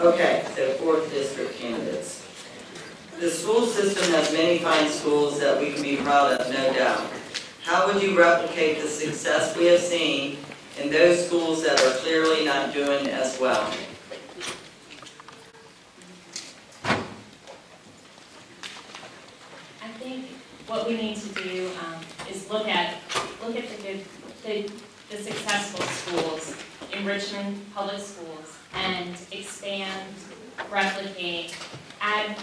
Okay, so fourth district candidates. The school system has many fine schools that we can be proud of, no doubt. How would you replicate the success we have seen in those schools that are clearly not doing as well? I think what we need to do um, is look at, look at the good, the, the successful schools in Richmond Public Schools and expand, replicate, add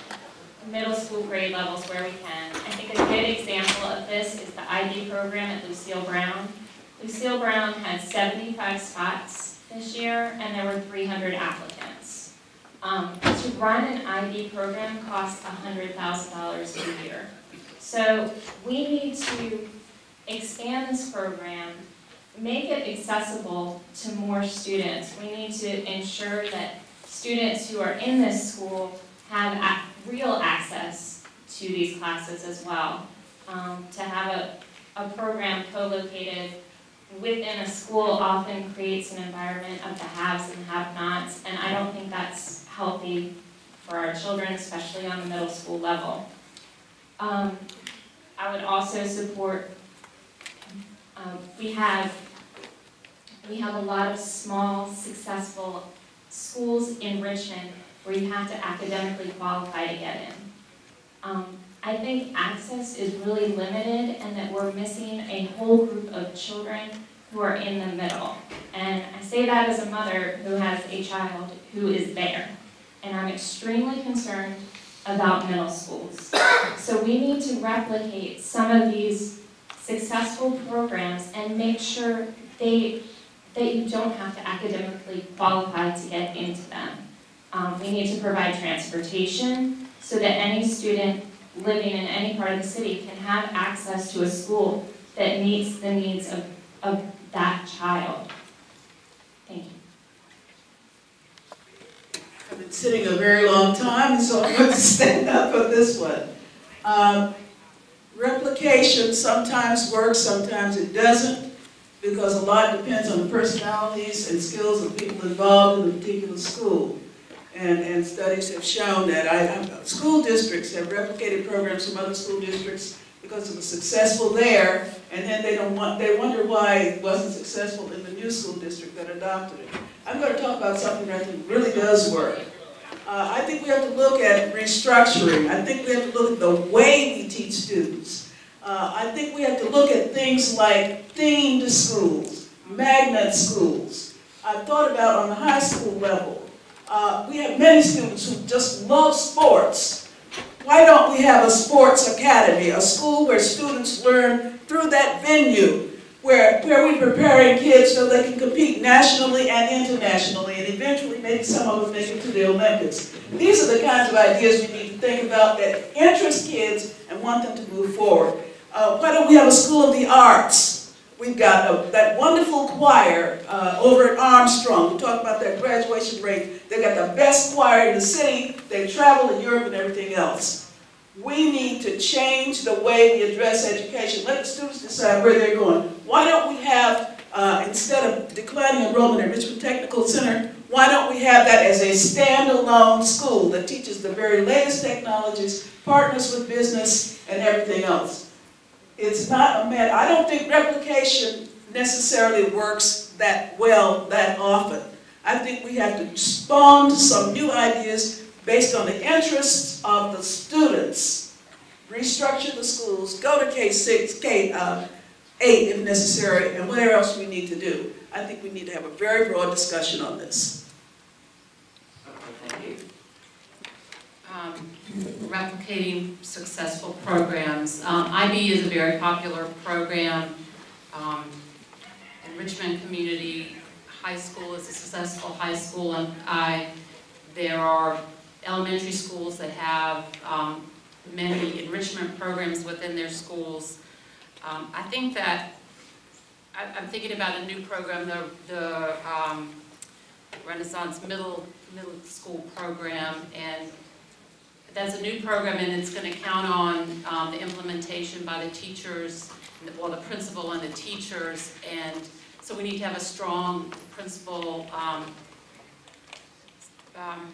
middle school grade levels where we can. I think a good example of this is the IB program at Lucille Brown. Lucille Brown had 75 spots this year, and there were 300 applicants. Um, To run an IB program costs $100,000 a year. So we need to expand this program, make it accessible to more students. We need to ensure that students who are in this school have real access to these classes as well. Um, To have a, a program co-located within a school often creates an environment of the haves and have-nots, and I don't think that's healthy for our children, especially on the middle school level. Um, I would also support, um, we have, we have a lot of small, successful schools in Richmond where you have to academically qualify to get in. Um, I think access is really limited and that we're missing a whole group of children who are in the middle. And I say that as a mother who has a child who is there. And I'm extremely concerned about middle schools. So we need to replicate some of these successful programs and make sure they, that you don't have to academically qualify to get into them. Um, we need to provide transportation so that any student living in any part of the city can have access to a school that meets the needs of, of that child. Thank you. I've been sitting a very long time, so I'm going to stand up for this one. Um, replication sometimes works, sometimes it doesn't, because a lot depends on the personalities and skills of people involved in the particular school. And, and studies have shown that I, I- school districts have replicated programs from other school districts because it was successful there, and then they don't want, they wonder why it wasn't successful in the new school district that adopted it. I'm going to talk about something that really does work. Uh, I think we have to look at restructuring. I think we have to look at the way we teach students. Uh, I think we have to look at things like themed schools, magnet schools. I've thought about on the high school level. Uh, we have many students who just love sports. Why don't we have a sports academy, a school where students learn through that venue, where, where we're preparing kids so they can compete nationally and internationally, and eventually maybe some of them make it to the Olympics. These are the kinds of ideas we need to think about that interest kids and want them to move forward. Uh, why don't we have a school of the arts? We've got a, that wonderful choir uh, over at Armstrong. We talked about that graduation rate. They got the best choir in the city. They travel in Europe and everything else. We need to change the way we address education. Let the students decide where they're going. Why don't we have, uh, instead of declining enrollment at Richmond Technical Center, why don't we have that as a standalone school that teaches the very latest technologies, partners with business, and everything else? It's not a matter, I don't think replication necessarily works that well that often. I think we have to spawn some new ideas based on the interests of the students. Restructure the schools, go to K-6, K, uh, eight if necessary, and whatever else we need to do. I think we need to have a very broad discussion on this. Thank you. Um, replicating successful programs. Um, IB is a very popular program. Um, Richmond Community High School is a successful high school, and I, there are elementary schools that have um, many enrichment programs within their schools. Um, I think that, I- I'm thinking about a new program, the, the um, Renaissance Middle, Middle School Program, and that's a new program, and it's going to count on um, the implementation by the teachers, well, the principal and the teachers, and So we need to have a strong principal, um, um,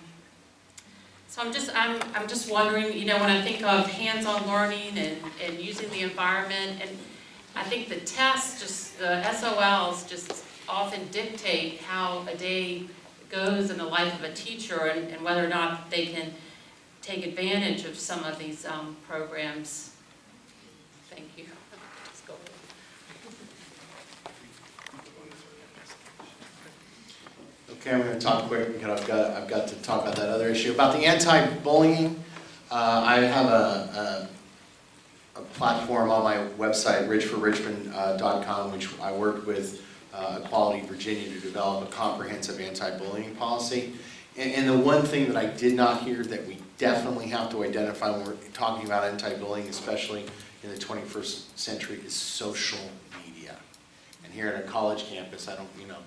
so I'm just, I'm, I'm just wondering, you know, when I think of hands-on learning and, and using the environment, and I think the tests, just, the SOLs just often dictate how a day goes in the life of a teacher and, and whether or not they can take advantage of some of these, um, programs. Thank you. Okay, I'm gonna talk quick because I've got, I've got to talk about that other issue. About the anti-bullying, uh, I have a, a, a platform on my website, richforrichmond.com, which I worked with uh, Equality Virginia to develop a comprehensive anti-bullying policy. And, and the one thing that I did not hear that we definitely have to identify when we're talking about anti-bullying, especially in the 21st century, is social media. And here at a college campus, I don't, you know,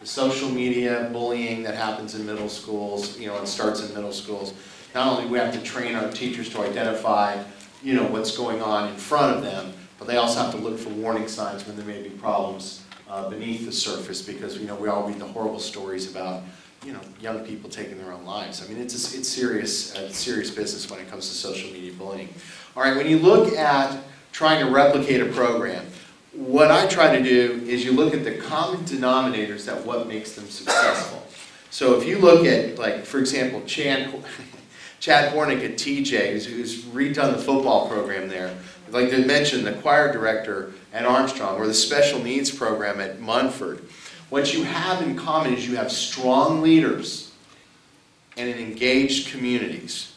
the social media bullying that happens in middle schools, you know, it starts in middle schools. Not only do we have to train our teachers to identify, you know, what's going on in front of them, but they also have to look for warning signs when there may be problems uh, beneath the surface, because, you know, we all read the horrible stories about, you know, young people taking their own lives. I mean, it's, a- it's serious, uh, serious business when it comes to social media bullying. All right, when you look at trying to replicate a program, what I try to do is you look at the common denominators that what makes them successful. So if you look at, like, for example, Chad, Chad Hornick at TJ, who's, who's redone the football program there, like to mentioned, the choir director at Armstrong, or the special needs program at Munford. What you have in common is you have strong leaders and an engaged communities.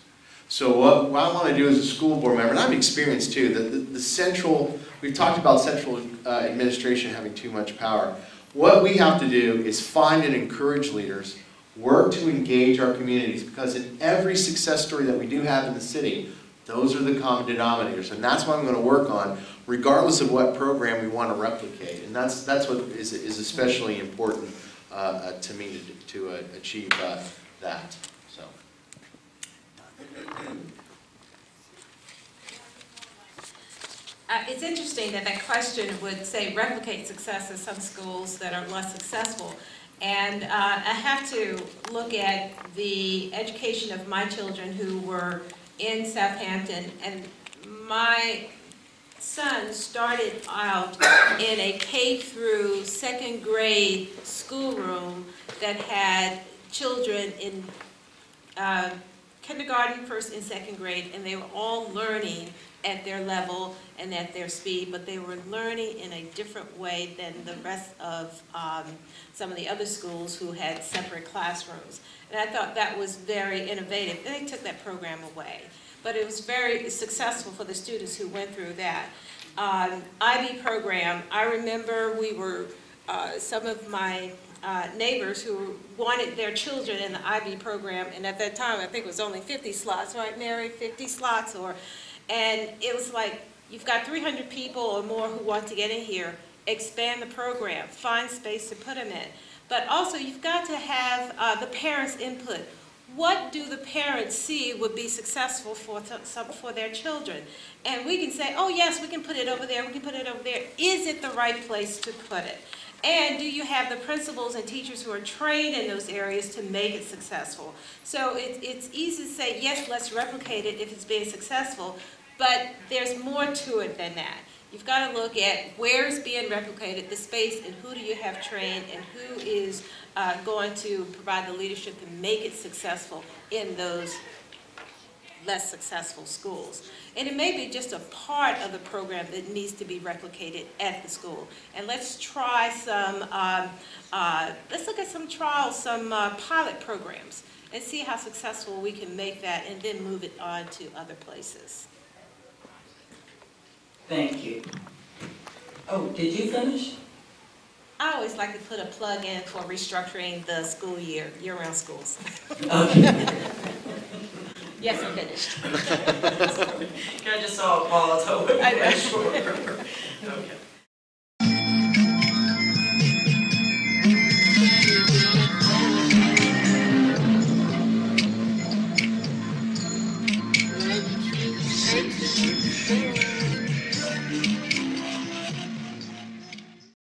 So what, what I want to do as a school board member, and I'm experienced too, the, the, the central, we've talked about central uh, administration having too much power. What we have to do is find and encourage leaders, work to engage our communities, because in every success story that we do have in the city, those are the common denominators, and that's what I'm going to work on, regardless of what program we want to replicate. And that's, that's what is, is especially important uh, uh, to me to, to uh, achieve uh, that, so. Uh, It's interesting that that question would say replicate success in some schools that are less successful. And uh, I have to look at the education of my children who were in Southampton. And my son started out in a K through second grade schoolroom that had children in uh, kindergarten, first and second grade, and they were all learning at their level and at their speed, but they were learning in a different way than the rest of um, some of the other schools who had separate classrooms. And I thought that was very innovative. They took that program away, but it was very successful for the students who went through that. Um, IB program, I remember we were, uh, some of my uh, neighbors who wanted their children in the IB program, and at that time, I think it was only 50 slots, right, Mary? 50 slots, or, and it was like, you've got 300 people or more who want to get in here, expand the program, find space to put them in. But also, you've got to have uh, the parents' input. What do the parents see would be successful for, for their children? And we can say, oh, yes, we can put it over there, we can put it over there. Is it the right place to put it? And do you have the principals and teachers who are trained in those areas to make it successful? So it, it's easy to say, yes, let's replicate it if it's being successful, but there's more to it than that. You've got to look at where it's being replicated, the space, and who do you have trained, and who is uh, going to provide the leadership to make it successful in those less successful schools. And it may be just a part of the program that needs to be replicated at the school. And let's try some, um, uh, let's look at some trials, some uh, pilot programs, and see how successful we can make that, and then move it on to other places. Thank you. Oh, did you finish? I always like to put a plug in for restructuring the school year, year-round schools. Okay. Yes, I'm finished. Can I just saw a pause, I wasn't I know. sure. Okay.